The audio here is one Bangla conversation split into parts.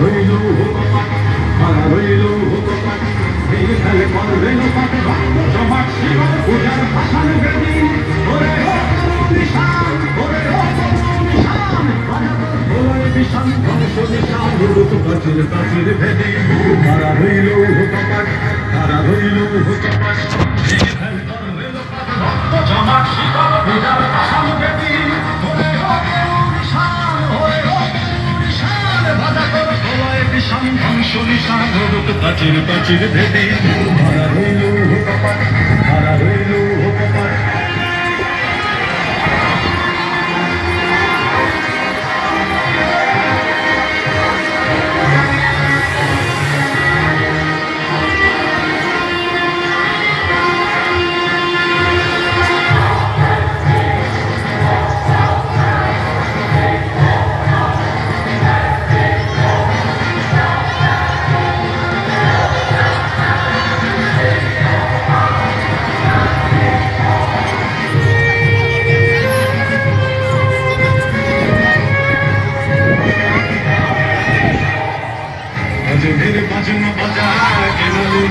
রইলু মালা রইলু এই খেলে পর রইলু পাকে জমাট শিবর পূজার ভাষার গতি ওরে নিশান ওরে নিশান ওরে নিশান ধ্বংস নিশান রূপ কাচির কাচির ভেদি তারা রইলু তারা রইলু এই গলায় বিষান সাগর কাছের হারা ভেদি। তারা হইল হারা হইল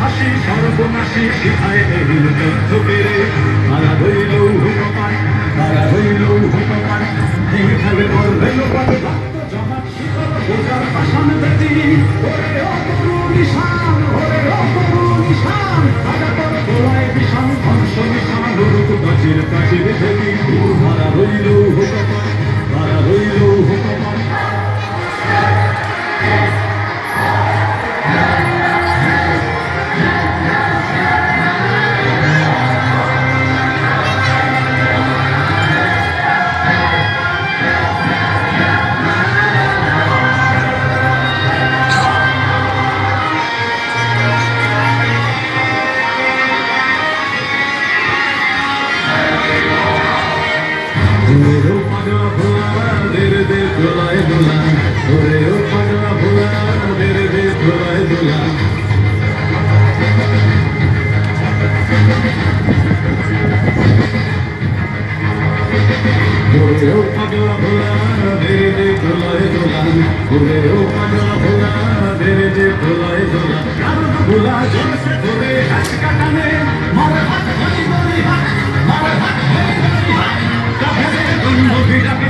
ফাঁসি সর্বনাশী শিখায় এহিল তথ্য কেড়ে তারা হইল হুকমান তারা হইল করবে লোপাট, রক্ত জমাট শিকল বোঝার পাশান বেদি ওরে অপরু নিশান, ওরে অপরু ধ্বংস নিশান রুক গাছের ভেদি। তারা হইল হুকমান দোলায় দোলা ওরে ও পাগলা ভোলা দের দে দোলায় দোলা ওরে ও পাগলা ভোলা দের দে দোলায় দোলা ওরে ও পাগলা ভোলা দের দে দোলায় দোলা ভোলা জলসে ধরে হাত কাটানে মারে হাত ধরি ধরি হাত মারে হাত ধরি ধরি হাত কাফেরে বন্ধ বিড়াকে